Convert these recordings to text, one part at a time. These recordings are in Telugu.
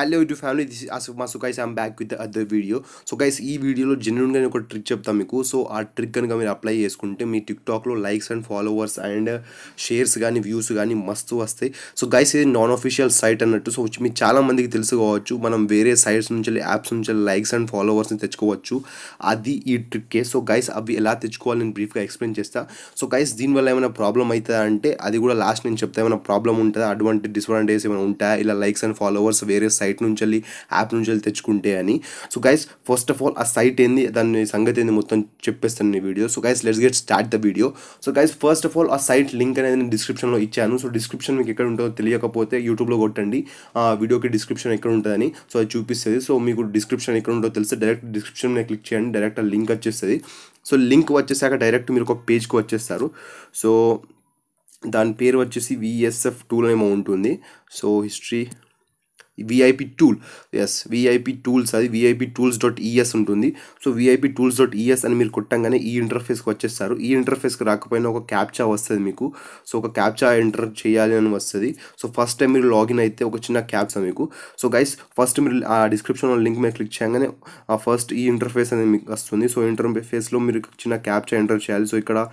హలో టు ఫ్యామిలీ దిస్ అసలు మా సుఖైస్ I'm back with other video so guys ఈ వీడియోలో జెన్యున్గా నేను ఒక ట్రిక్ చెప్తాను మీకు. సో ఆ ట్రిక్ కనుక మీరు అప్లై చేసుకుంటే మీ టిక్టాక్లో likes and followers and shares కానీ వ్యూస్ కానీ మస్తు వస్తాయి. సో గైస్ ఇది నాన్ అఫీషియల్ సైట్ అన్నట్టు. సో మీకు చాలా మందికి తెలుసుకోవచ్చు మనం వేరే సైట్స్ నుంచి యాప్స్ నుంచి లైక్స్ అండ్ ఫాలోవర్స్ని తెచ్చుకోవచ్చు. అది ఈ ట్రిక్కే సో గైస్ అవి ఎలా తెచ్చుకోవాలి నేను బ్రీఫ్గా ఎక్స్ప్లెయిన్ చేస్తా. సో గైస్ దీనివల్ల ఏమైనా ప్రాబ్లం అవుతుందా అంటే అది కూడా లాస్ట్ నేను చెప్తా. ఏమైనా ప్రాబ్లం ఉంటుందా? అడ్వాంటేజ్ డిస్అడ్వాంటేజ్ ఏమైనా ఉంటాయా? ఇలా లైక్స్ అండ్ ఫాలోవర్స్ వేరే సైట్ నుంచి వెళ్ళి యాప్ నుంచి వెళ్ళి తెచ్చుకుంటే అని. So guys first of all ఆ సైట్ ఏంది దాని సంగతి ఏంది మొత్తం చెప్పేస్తాను ఈ video. So guys let's get start the video so guys first of all ఆ సైట్ లింక్ అనేది నేను డిస్క్రిప్షన్లో ఇచ్చాను. సో డిస్క్రిప్షన్ మీకు ఎక్కడ ఉంటుందో తెలియకపోతే యూట్యూబ్లో కొట్టండి. ఆ వీడియోకి డిస్క్రిప్షన్ ఎక్కడ ఉంటుందని. సో అది చూపిస్తుంది. సో మీకు డిస్క్రిప్షన్ ఎక్కడ ఉంటుందో తెలిస్తే డైరెక్ట్ డిస్క్రిప్షన్ మీద క్లిక్ చేయండి. డైరెక్ట్ ఆ లింక్ వచ్చేస్తుంది. సో లింక్ వచ్చేసాక డైరెక్ట్ మీరు ఒక పేజ్కి వచ్చేస్తారు. సో దాని పేరు వచ్చేసి విఎస్ఎఫ్ టూలో ఏమో ఉంటుంది so history VIP tool S VIP tools అది విఐపి టూల్స్ డాట్ ఈఎస్ ఉంటుంది. So VIP tools dot ES అని మీరు కొట్టంగానే ఈ ఇంటర్ఫేస్కి వచ్చేస్తారు. ఈ ఇంటర్ఫేస్కి రాకపోయినా ఒక క్యాప్చా వస్తుంది మీకు. సో ఒక క్యాప్చా ఎంటర్ చేయాలి అని వస్తుంది. సో ఫస్ట్ టైం మీరు లాగిన్ అయితే ఒక చిన్న క్యాప్చా మీకు. సో గైస్ ఫస్ట్ మీరు ఆ డిస్క్రిప్షన్లో లింక్ మీద క్లిక్ చేయగానే ఆ ఫస్ట్ ఈ ఇంటర్ఫేస్ అనేది మీకు వస్తుంది. సో ఇంటర్ఫేస్లో మీరు చిన్న క్యాప్చా ఎంటర్ చేయాలి. సో ఇక్కడ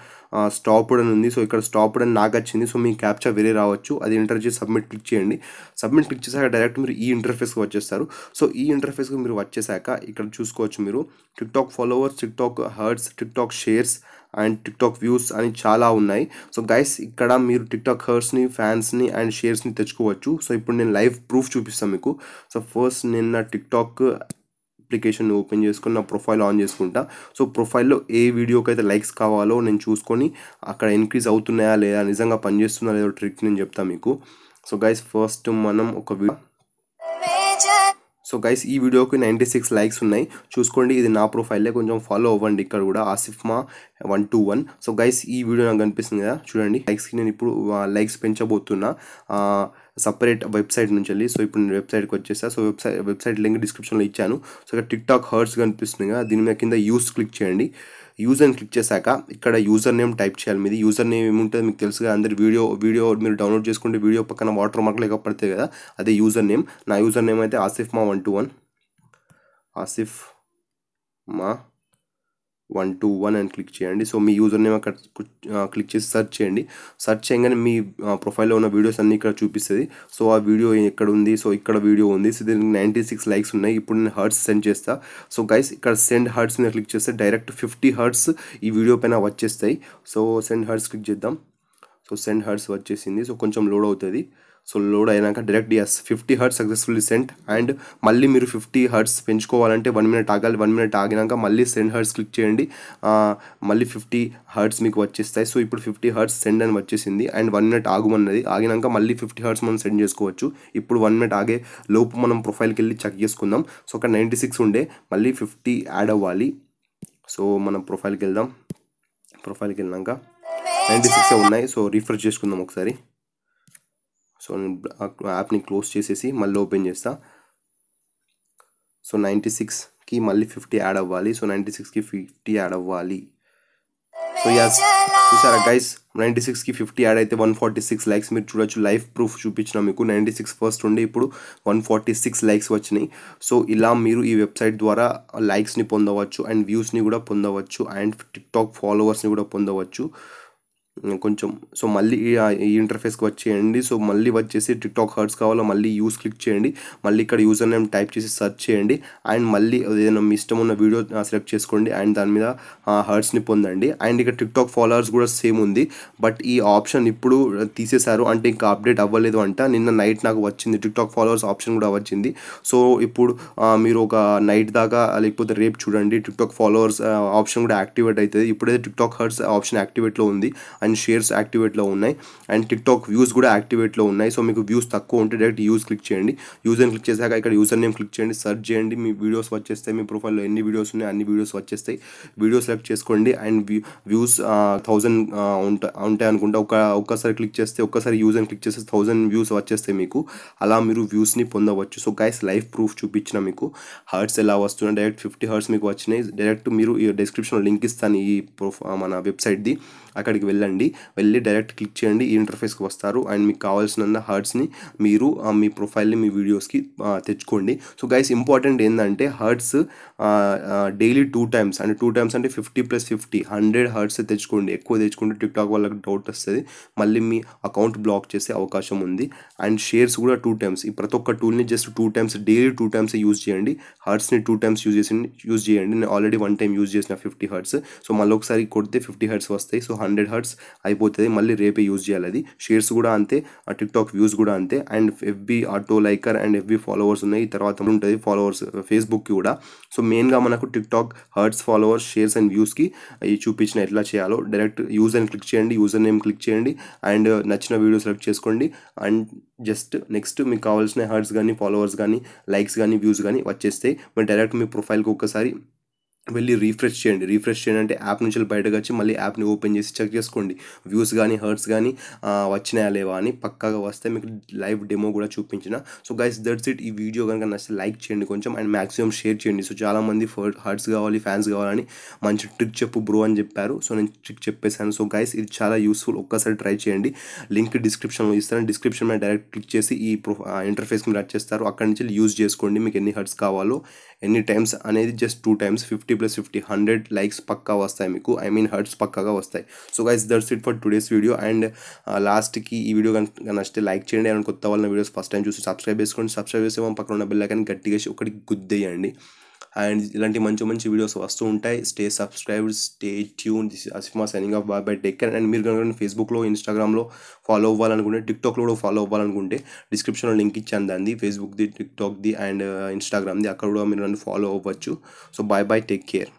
స్టాప్డ్ అని ఉంది. సో ఇక్కడ స్టాప్డ్ అని నాకు వచ్చింది సో మీ క్యాప్చా వేరే రావచ్చు. అది ఎంటర్ చేసి సబ్మిట్ క్లిక్ చేయండి. సబ్మిట్ క్లిక్ చేశాక డైరెక్ట్ మీరు ఈ ఇంటర్ఫేస్కి వచ్చేస్తారు. సో ఈ ఇంటర్ఫేస్కి మీరు వచ్చేసాక ఇక్కడ చూసుకోవచ్చు మీరు. TikTok followers TikTok hearts TikTok shares and TikTok views అని చాలా ఉన్నాయి. సో గైస్ ఇక్కడ మీరు టిక్టాక్ హర్ట్స్ని ఫ్యాన్స్ని అండ్ షేర్స్ని తెచ్చుకోవచ్చు. సో ఇప్పుడు నేను లైవ్ ప్రూఫ్ చూపిస్తాను మీకు. సో ఫస్ట్ నేను నా టిక్టాక్ అప్లికేషన్ ఓపెన్ చేసుకొని నా ప్రొఫైల్ ఆన్ చేసుకుంటా. సో ప్రొఫైల్లో ఏ వీడియోకి అయితే లైక్స్ కావాలో నేను చూసుకొని అక్కడ ఇంక్రీజ్ అవుతున్నాయా లేదా నిజంగా పనిచేస్తుందా లేదో ట్రిక్ నేను చెప్తాను మీకు. సో గైస్ ఫస్ట్ మనం ఒక వీడియో సో గైస్ ఈ వీడియోకి నైంటీ సిక్స్ లైక్స్ ఉన్నాయి. చూసుకోండి ఇది నా ప్రొఫైలే కొంచెం ఫాలో అవ్వండి ఇక్కడ కూడా Asifma one two one so guys ఈ వీడియో నాకు కనిపిస్తుంది కదా చూడండి. లైక్స్కి నేను ఇప్పుడు లైక్స్ పెంచబోతున్నా సపరేట్ వెబ్సైట్ నుంచి వెళ్ళి. సో ఇప్పుడు నేను వెబ్సైట్కి వచ్చేసా. సో వెబ్సైట్ వెబ్సైట్ లింక్ డిస్క్రిప్షన్లో ఇచ్చాను. సో ఇక్కడ టిక్ టాక్ హర్ట్స్ కనిపిస్తుంది కదా దీని మీద కింద యూస్ క్లిక్ చేయండి. యూజర్ అని క్లిక్ చేశాక ఇక్కడ యూజర్ నేమ్ టైప్ చేయాలి. మీది యూజర్ నేమ్ ఏముంటుంది మీకు తెలుసు కదా అందరి వీడియో వీడియో మీరు డౌన్లోడ్ చేసుకుంటే వీడియో పక్కన వాటర్ మార్క్ లేక కదా అదే యూజర్ నేమ్. నా యూజర్ నేమ్ అయితే Asifma one two one. Asifma one two one అని క్లిక్ చేయండి. సో మీ యూజర్ నేమ్ అక్కడ క్లిక్ చేసి సెర్చ్ చేయండి. సెర్చ్ చేయగానే మీ ప్రొఫైల్లో ఉన్న వీడియోస్ అన్నీ ఇక్కడ చూపిస్తుంది. సో ఆ వీడియో ఎక్కడ ఉంది? సో ఇక్కడ వీడియో ఉంది. సో దీనికి నైంటీ సిక్స్ లైక్స్ ఉన్నాయి. ఇప్పుడు నేను హర్ట్స్ సెండ్ చేస్తా. సో గైస్ ఇక్కడ సెండ్ హర్ట్స్ మీద క్లిక్ చేస్తే డైరెక్ట్ ఫిఫ్టీ హర్ట్స్ ఈ వీడియో పైన వచ్చేస్తాయి. సో సెండ్ హర్ట్స్ క్లిక్ చేద్దాం. సో సెండ్ హర్ట్స్ వచ్చేసింది. సో కొంచెం లోడ్ అవుతుంది. సో లోడ్ అయినాక direct yes fifty hearts successfully sent and మళ్ళీ మీరు ఫిఫ్టీ హర్ట్స్ పెంచుకోవాలంటే వన్ మినిట్ ఆగాలి వన్ మినిట్ ఆగినాక మళ్ళీ సెండ్ హర్ట్స్ క్లిక్ చేయండి. మళ్ళీ ఫిఫ్టీ హర్ట్స్ మీకు వచ్చేస్తాయి. సో ఇప్పుడు ఫిఫ్టీ హర్ట్స్ సెండ్ అని వచ్చేసింది అండ్ వన్ మినిట్ ఆగుమన్నది. ఆగినాక మళ్ళీ ఫిఫ్టీ హర్ట్స్ మనం సెండ్ చేసుకోవచ్చు. ఇప్పుడు వన్ మినిట్ ఆగే లోపు మనం ప్రొఫైల్కి వెళ్ళి చెక్ చేసుకుందాం. సో అక్కడ నైంటీ సిక్స్ ఉండే. మళ్ళీ ఫిఫ్టీ యాడ్ అవ్వాలి. సో మనం ప్రొఫైల్కి వెళ్దాం ప్రొఫైల్కి వెళ్ళినాక నైంటీ సిక్స్ ఉన్నాయి. సో రిఫ్రెష్ చేసుకుందాం ఒకసారి. సో నేను యాప్ని క్లోజ్ చేసేసి మళ్ళీ ఓపెన్ చేస్తా. సో నైంటీ సిక్స్కి మళ్ళీ ఫిఫ్టీ యాడ్ అవ్వాలి. సో నైంటీ సిక్స్కి ఫిఫ్టీ యాడ్ అవ్వాలి. సో యాస్ చూసారా గైస్ నైంటీ సిక్స్కి ఫిఫ్టీ యాడ్ అయితే వన్ ఫార్టీ సిక్స్ లైక్స్. మీరు చూడొచ్చు లైఫ్ ప్రూఫ్ చూపించిన మీకు. నైంటీ సిక్స్ ఫస్ట్ ఉండే ఇప్పుడు వన్ ఫార్టీ సిక్స్ లైక్స్ వచ్చినాయి. సో ఇలా మీరు ఈ వెబ్సైట్ ద్వారా లైక్స్ని పొందవచ్చు అండ్ వ్యూస్ని కూడా పొందవచ్చు అండ్ టిక్టాక్ ఫాలోవర్స్ని కూడా పొందవచ్చు. కొంచెం. సో మళ్ళీ ఈ ఇంటర్ఫేస్కి వచ్చేయండి సో మళ్ళీ వచ్చేసి టిక్టాక్ హర్ట్స్ కావాలో మళ్ళీ యూస్ క్లిక్ చేయండి. మళ్ళీ ఇక్కడ యూజర్ నేమ్ టైప్ చేసి సెర్చ్ చేయండి. అండ్ మళ్ళీ ఏదైనా మీ ఇష్టం ఉన్న వీడియో సెలెక్ట్ చేసుకోండి. అండ్ దాని మీద హర్ట్స్ని పొందండి. అండ్ ఇక్కడ టిక్టాక్ ఫాలోవర్స్ కూడా సేమ్ ఉంది. బట్ ఈ ఆప్షన్ ఇప్పుడు తీసేశారు. అంటే ఇంకా అప్డేట్ అవ్వలేదు అంట. నిన్న నైట్ నాకు వచ్చింది. టిక్టాక్ ఫాలోవర్స్ ఆప్షన్ కూడా వచ్చింది. సో ఇప్పుడు మీరు ఒక నైట్ దాకా లేకపోతే రేపు చూడండి. టిక్టాక్ ఫాలోవర్స్ ఆప్షన్ కూడా యాక్టివేట్ అవుతుంది ఇప్పుడైతే టిక్టాక్ హర్ట్స్ ఆప్షన్ యాక్టివేట్లో ఉంది. అండ్ షేర్స్ యాక్టివేట్లో ఉన్నాయి. అండ్ టిక్టాక్ వ్యూస్ కూడా యాక్టివేట్లో ఉన్నాయి. సో మీకు వ్యూస్ తక్కువ ఉంటే డైరెక్ట్ యూస్ క్లిక్ చేయండి. యూజర్ క్లిక్ చేశాక ఇక్కడ యూజర్ నేమ్ క్లిక్ చేయండి. సర్చ్ చేయండి. మీ వీడియోస్ వచ్చేస్తాయి. మీ ప్రొఫైల్లో ఎన్ని వీడియోస్ ఉన్నాయి అన్ని వీడియోస్ వచ్చేస్తాయి. వీడియో సెలెక్ట్ చేసుకోండి. అండ్ వ్యూస్ థౌజండ్ ఉంటాయి ఉంటాయి అనుకుంటా. ఒక ఒక్కసారి క్లిక్ చేస్తే ఒక్కసారి యూజర్ క్లిక్ చేస్తే థౌజండ్ వ్యూస్ వచ్చేస్తాయి మీకు. అలా మీరు వ్యూస్ని పొందవచ్చు. సో గైస్ లైవ్ ప్రూఫ్ చూపించిన మీకు. హర్ట్స్ ఎలా వస్తున్నాయి? డైరెక్ట్ ఫిఫ్టీ హర్ట్స్ మీకు వచ్చినాయి. డైరెక్ట్ మీరు ఈ డిస్క్రిప్షన్లో లింక్ ఇస్తాను ఈ ప్రొఫ్ మన వెబ్సైట్ది. అక్కడికి వెళ్ళండి. చేయండి. వెళ్ళి డైరెక్ట్ క్లిక్ చేయండి. ఈ ఇంటర్ఫేస్కి వస్తారు. అండ్ మీకు కావాల్సిన హర్ట్స్ని మీరు మీ ప్రొఫైల్ని మీ వీడియోస్కి తెచ్చుకోండి. సో గైస్ ఇంపార్టెంట్ ఏంటంటే హర్ట్స్ డైలీ టూ టైమ్స్ అంటే టూ టైమ్స్ అంటే fifty plus fifty hundred hearts తెచ్చుకోండి. ఎక్కువ తెచ్చుకుంటే టిక్టాక్ వాళ్ళకి డౌట్ వస్తుంది. మళ్ళీ మీ అకౌంట్ బ్లాక్ చేసే అవకాశం ఉంది. అండ్ షేర్స్ కూడా టూ టైమ్స్ ఈ ప్రతి ఒక్క టూల్ని just two times daily two times use చేయండి. హర్ట్స్ని టూ టైమ్స్ యూజ్ చేసి యూజ్ చేయండి. నేను ఆల్రెడీ వన్ టైం యూజ్ చేసిన ఫిఫ్టీ హర్ట్స్ సో మళ్ళీ ఒకసారి కొడితే ఫిఫ్టీ హర్ట్స్ వస్తాయి. సో హండ్రెడ్ హర్ట్స్ అయిపోతుంది మళ్ళీ రేపే యూజ్ చేయాలి అది. షేర్స్ కూడా అంతే టిక్టాక్ వ్యూస్ కూడా అంతే. And FB auto liker and FB followers ఉన్నాయి తర్వాత ఉంటుంది ఫాలోవర్స్ ఫేస్బుక్కి కూడా. సో మెయిన్గా మనకు TikTok hearts followers shares and వ్యూస్కి చూపించిన ఎట్లా చేయాలో. డైరెక్ట్ యూజర్ క్లిక్ చేయండి యూజర్ నేమ్ క్లిక్ చేయండి. అండ్ నచ్చిన వీడియో సెలెక్ట్ చేసుకోండి. అండ్ జస్ట్ నెక్స్ట్ మీకు కావాల్సిన హర్ట్స్ కానీ ఫాలోవర్స్ కానీ లైక్స్ కానీ వ్యూస్ కానీ వచ్చేస్తాయి. మరి డైరెక్ట్ మీ ప్రొఫైల్కి ఒక్కసారి వెళ్ళి రీఫ్రెష్ చేయండి. రీఫ్రెష్ చేయండి అంటే యాప్ నుంచి బయటకు వచ్చి మళ్ళీ యాప్ని ఓపెన్ చేసి చెక్ చేసుకోండి. వ్యూస్ కానీ హర్ట్స్ కానీ వచ్చినాయా లేవా అని పక్కాగా వస్తే మీకు లైవ్ డెమో కూడా చూపించిన. సో గైస్ దట్స్ ఇట్ ఈ వీడియో కనుక నచ్చితే లైక్ చేయండి కొంచెం అండ్ మ్యాక్సిమం షేర్ చేయండి. సో చాలామంది హర్ట్స్ కావాలి ఫ్యాన్స్ కావాలని మంచి ట్రిక్ చెప్పు బ్రో అని చెప్పారు. సో నేను ట్రిక్ చెప్పేశాను. సో గైస్ ఇది చాలా యూస్ఫుల్ ఒక్కసారి ట్రై చేయండి. లింక్ డిస్క్రిప్షన్లో ఇస్తాను. డిస్క్రిప్షన్ మీద డైరెక్ట్ క్లిక్ చేసి ఈ ప్రో ఇంటర్ఫేస్ మీరు వచ్చేస్తారు అక్కడి నుంచి యూజ్ చేసుకోండి. మీకు ఎన్ని హర్ట్స్ కావాలో ఎన్ని టైమ్స్ అనేది just two times fifty plus fifty hundred likes పక్కా వస్తాయి మీకు. ఐ మీన్ హర్ట్స్ పక్కాగా వస్తాయి. So guys that's it for today's video and లాస్ట్కి ఈ వీడియో కనుక నచ్చితే లైక్ చేయండి. అండ్ కొత్త వాళ్ళ వీడియోస్ ఫస్ట్ టైం చూసి సబ్స్క్రైబ్ చేసుకోండి. సబ్స్క్రైబ్ చేసే పక్కన ఉన్న బెల్ గట్టిగా ఒకటి గుద్దేయండి. అండ్ ఇలాంటి మంచి మంచి వీడియోస్ వస్తూ ఉంటాయి. Stay subscribe stay tune this Asifma signing off bye bye take care and మీరు కనుక ఫేస్బుక్లో ఇన్స్టాగ్రామ్లో ఫాలో అవ్వాలనుకుంటే టిక్టాక్లో కూడా ఫాలో అవ్వాలనుకుంటే డిస్క్రిప్షన్లో లింక్ ఇచ్చాను దాన్ని. ఫేస్బుక్ది టిక్టాక్ది అండ్ ఇన్స్టాగ్రామ్ది అక్కడ కూడా మీరు నన్ను ఫాలో అవ్వచ్చు. So bye bye take care